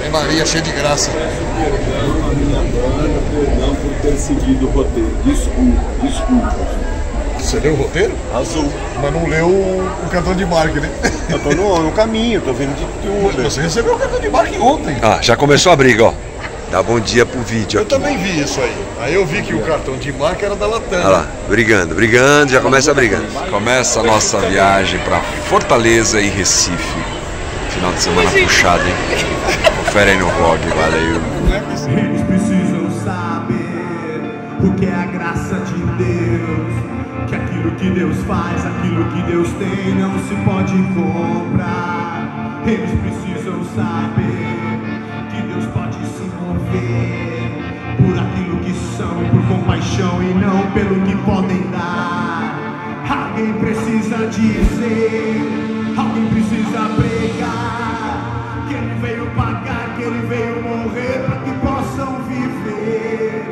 Ave Maria, cheio de graça. Perdão a minha banda, perdão por ter seguido o roteiro. Desculpa, desculpa. Você leu o roteiro? Azul. Mas não leu o, cartão de embarque, né? Eu tô no, no caminho, tô vindo de tudo. Você recebeu o cartão de embarque ontem. Ah, já começou a briga, ó. Dá bom dia pro vídeo Eu aqui. também vi isso aí. Aí eu vi que o cartão de embarque era da Latam. Olha lá, brigando, brigando, já começa brigando. Começa a nossa viagem pra Fortaleza e Recife. Final de semana puxado, hein? Confere aí no vlog, valeu. Eles precisam saber o que é a graça de Deus. Que aquilo que Deus faz, aquilo que Deus tem, não se pode comprar. Eles precisam saber que Deus pode se mover por aquilo que são, por compaixão e não pelo que podem dar. Alguém precisa dizer, alguém precisa Ele veio pagar, que Ele veio morrer para que possam viver.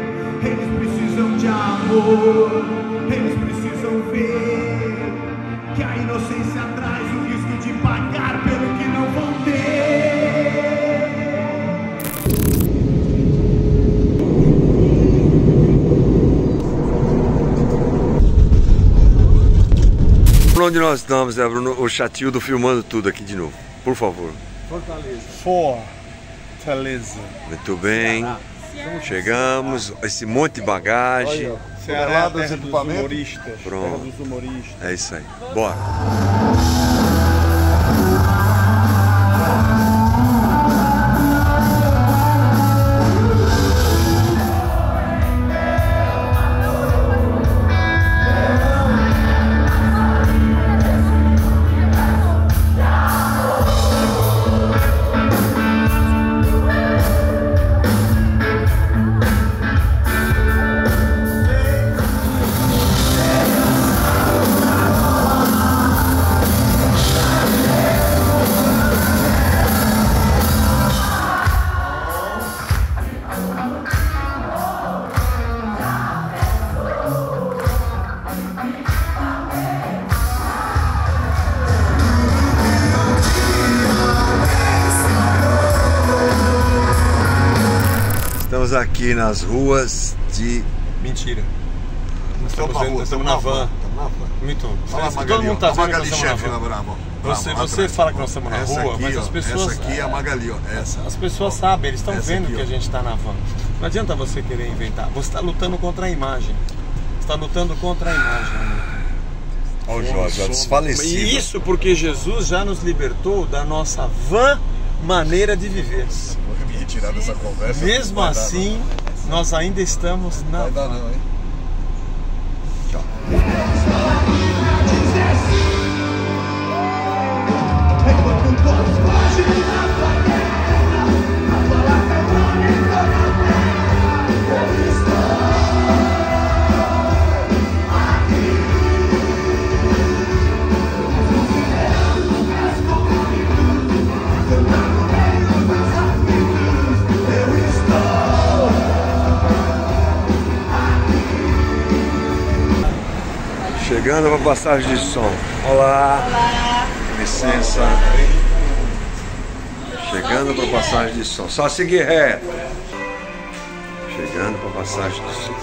Eles precisam de amor, eles precisam ver que a inocência traz o risco de pagar pelo que não vão ter. Por onde nós estamos, né, Bruno? O Chatildo filmando tudo aqui de novo. Por favor. Fortaleza. Muito bem. Chegamos, esse monte de bagagem. Ceará, dos terra dos equipamentos. humoristas. Pronto. Terra dos humoristas. É isso aí. Bora. Estamos aqui nas ruas de. Mentira. Nós Estamos rua, estamos na van. Estamos na van. Muito. Fala, Todo Magali, mundo ó. tá A dizendo que nós Magali estamos chefe na van. Bravo. Você, Bravo, você fala que nós estamos na rua, aqui, mas ó, as pessoas. Essa aqui é a Magali, ó. Essa. As pessoas sabem, eles estão vendo aqui, que ó. a gente está na van. Não adianta você querer inventar. Você está lutando contra a imagem. Você está lutando contra a imagem. Olha o Jorge, ó, E desfalecido. isso porque Jesus já nos libertou da nossa vã maneira de viver. Retirar dessa conversa. Mesmo dar, assim, nós ainda estamos na vai dar, não, hein? Enquanto Chegando para passagem de som. Olá. Olá. Licença. Chegando para passagem de som. Só seguir reto. Chegando para passagem de som.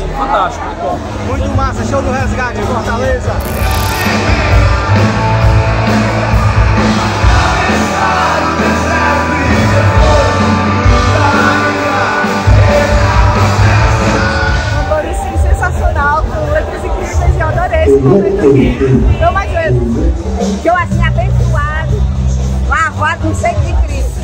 fantástico, muito bom. Muito massa, show do resgate, Fortaleza! esse momento aqui. Então, mais vezes, que eu assim abençoado, lavado no sangue de Cristo.